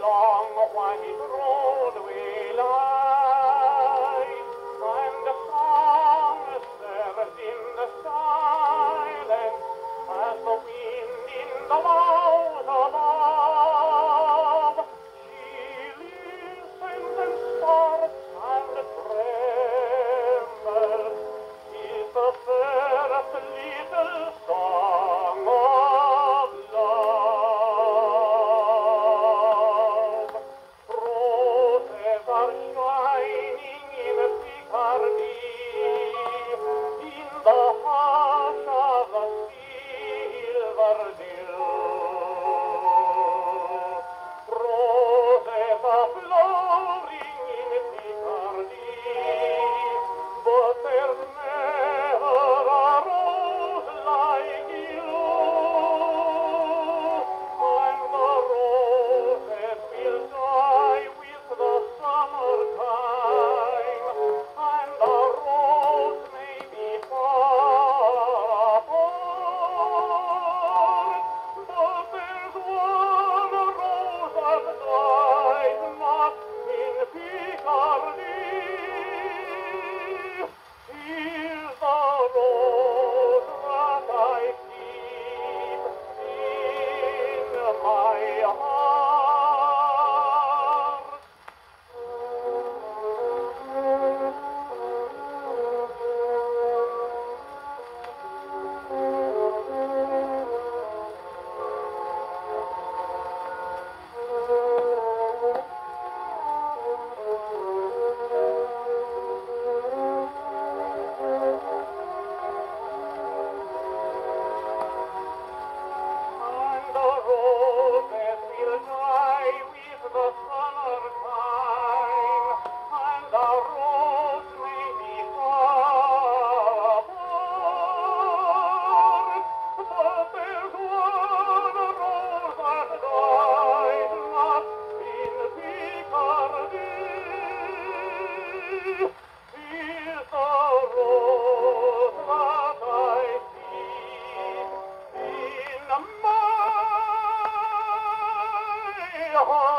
long, winding road we lie. Oh, oh, oh.